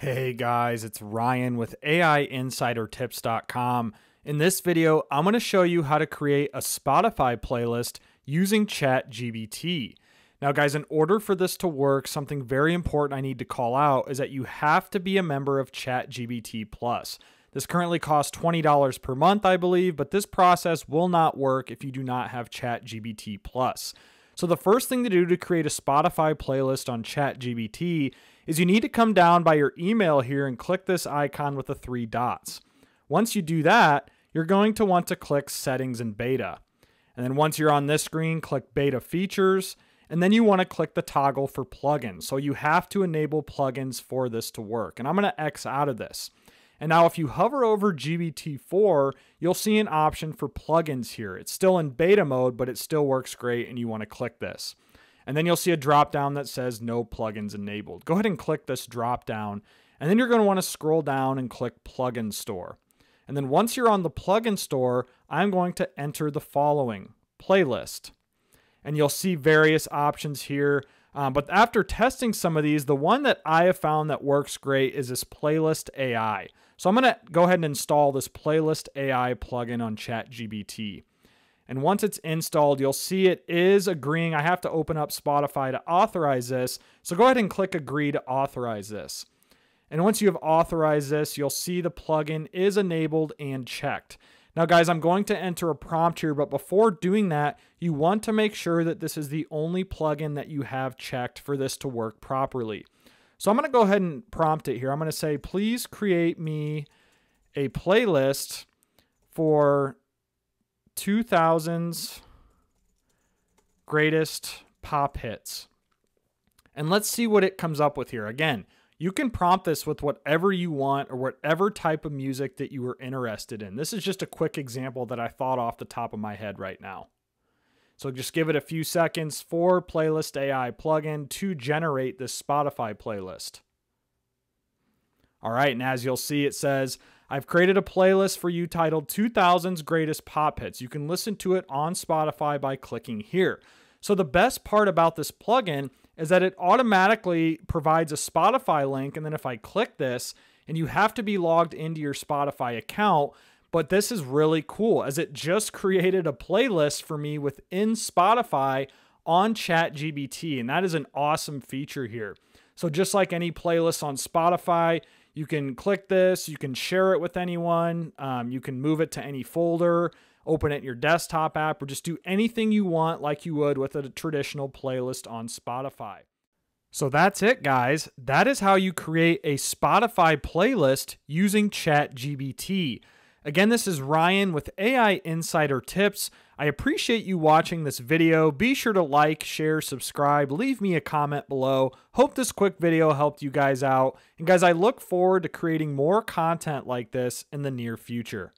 Hey guys, it's Ryan with AIInsiderTips.com. In this video, I'm going to show you how to create a Spotify playlist using ChatGPT. Now, guys, in order for this to work, something very important I need to call out is that you have to be a member of ChatGPT Plus. This currently costs $20 per month, I believe, but this process will not work if you do not have ChatGPT Plus. So, the first thing to do to create a Spotify playlist on ChatGPT is you need to come down by your email here and click this icon with the three dots. Once you do that, you're going to want to click Settings and Beta. And then once you're on this screen, click Beta Features, and then you want to click the toggle for plugins. So you have to enable plugins for this to work. And I'm going to X out of this. And now if you hover over GPT-4, you'll see an option for plugins here. It's still in beta mode, but it still works great and you want to click this. And then you'll see a drop down that says no plugins enabled. Go ahead and click this drop down. And then you're going to want to scroll down and click plugin store. And then once you're on the plugin store, I'm going to enter the following playlist. And you'll see various options here. Um, but after testing some of these, the one that I have found that works great is this Playlist AI. So I'm going to go ahead and install this Playlist AI plugin on ChatGPT. And once it's installed, you'll see it is agreeing. I have to open up Spotify to authorize this. So go ahead and click agree to authorize this. And once you have authorized this, you'll see the plugin is enabled and checked. Now, guys, I'm going to enter a prompt here, but before doing that, you want to make sure that this is the only plugin that you have checked for this to work properly. So I'm going to go ahead and prompt it here. I'm going to say, please create me a playlist for 2000's greatest pop hits. And let's see what it comes up with here. Again, you can prompt this with whatever you want or whatever type of music that you are interested in. This is just a quick example that I thought off the top of my head right now. So just give it a few seconds for Playlist AI plugin to generate this Spotify playlist. All right, and as you'll see, it says, I've created a playlist for you titled 2000's Greatest Pop Hits. You can listen to it on Spotify by clicking here. So, the best part about this plugin is that it automatically provides a Spotify link. And then if I click this, and you have to be logged into your Spotify account, but this is really cool as it just created a playlist for me within Spotify on ChatGPT. And that is an awesome feature here. So, just like any playlist on Spotify, you can click this, you can share it with anyone, um, you can move it to any folder, open it in your desktop app, or just do anything you want like you would with a traditional playlist on Spotify. So that's it, guys. That is how you create a Spotify playlist using ChatGPT. Again, this is Ryan with AI Insider Tips. I appreciate you watching this video. Be sure to like, share, subscribe, leave me a comment below. Hope this quick video helped you guys out. And guys, I look forward to creating more content like this in the near future.